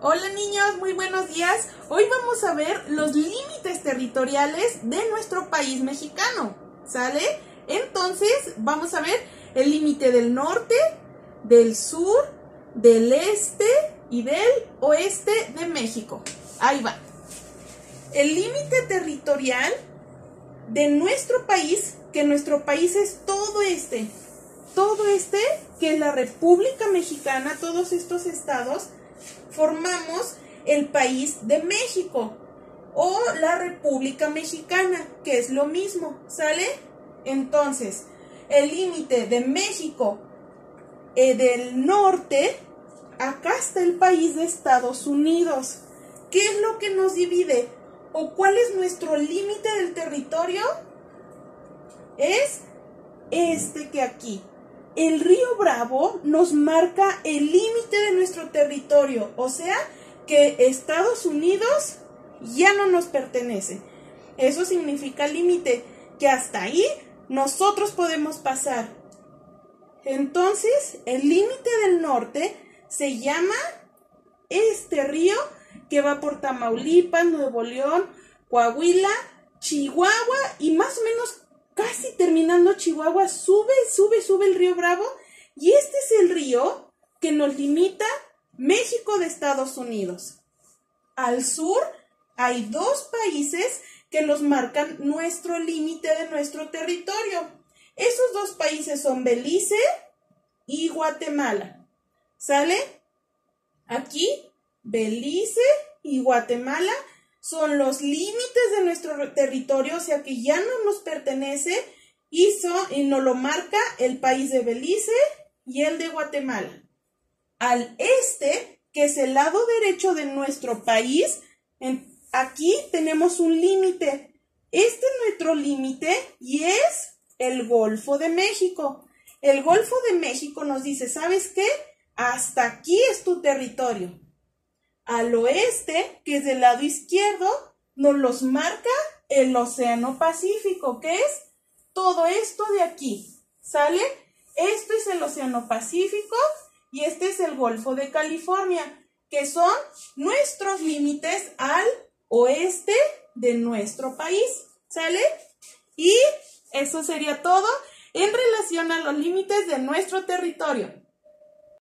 Hola niños, muy buenos días. Hoy vamos a ver los límites territoriales de nuestro país mexicano. ¿Sale? Entonces vamos a ver el límite del norte, del sur, del este y del oeste de México. Ahí va. El límite territorial de nuestro país, que nuestro país es todo este, todo este, que la República Mexicana, todos estos estados, formamos el país de México o la República Mexicana, que es lo mismo, ¿sale? Entonces, el límite de México eh, del norte, acá está el país de Estados Unidos. ¿Qué es lo que nos divide? ¿O cuál es nuestro límite del territorio? Es este que aquí. El río Bravo nos marca el límite de nuestro territorio, o sea que Estados Unidos ya no nos pertenece. Eso significa límite, que hasta ahí nosotros podemos pasar. Entonces, el límite del norte se llama este río que va por Tamaulipas, Nuevo León, Coahuila, Chihuahua y Chihuahua, sube, sube, sube el río Bravo y este es el río que nos limita México de Estados Unidos. Al sur hay dos países que nos marcan nuestro límite de nuestro territorio. Esos dos países son Belice y Guatemala. ¿Sale? Aquí, Belice y Guatemala son los límites de nuestro territorio, o sea que ya no nos pertenece y, y nos lo marca el país de Belice y el de Guatemala. Al este, que es el lado derecho de nuestro país, aquí tenemos un límite. Este es nuestro límite y es el Golfo de México. El Golfo de México nos dice, ¿sabes qué? Hasta aquí es tu territorio. Al oeste, que es del lado izquierdo, nos los marca el Océano Pacífico, que es todo esto de aquí. ¿Sale? Esto es el Océano Pacífico y este es el Golfo de California, que son nuestros límites al oeste de nuestro país. ¿Sale? Y eso sería todo en relación a los límites de nuestro territorio.